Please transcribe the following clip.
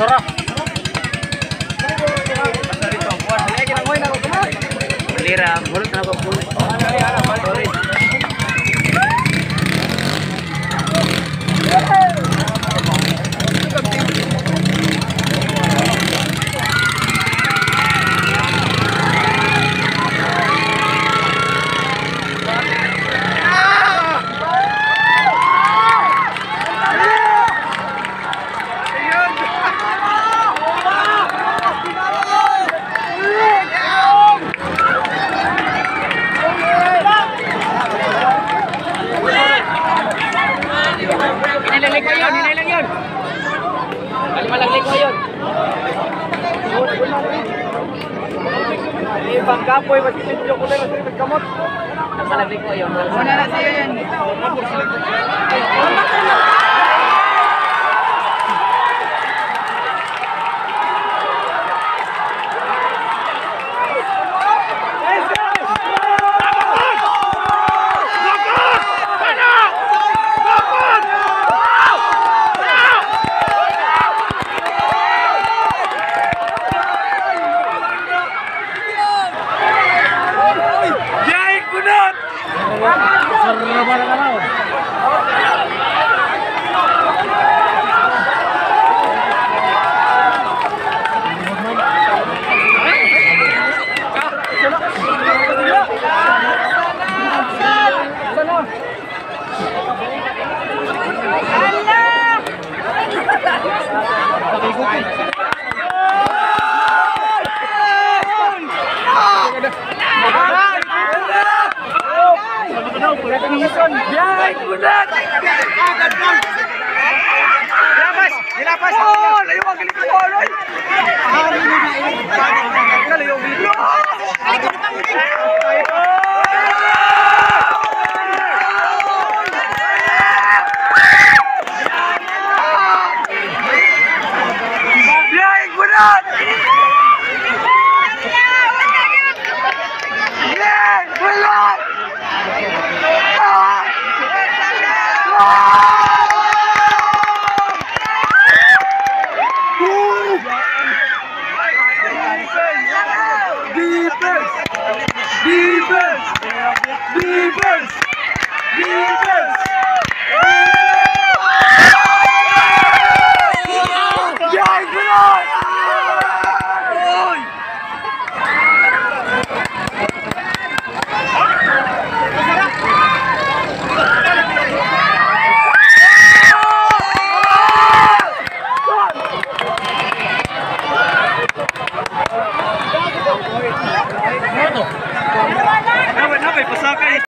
Sora. Lira, mulut bangka po, mag-isip nyo ko na yung siripit kamot. Nasa lagli ko yun. ঘটনা Black! Black! Defense! Defense!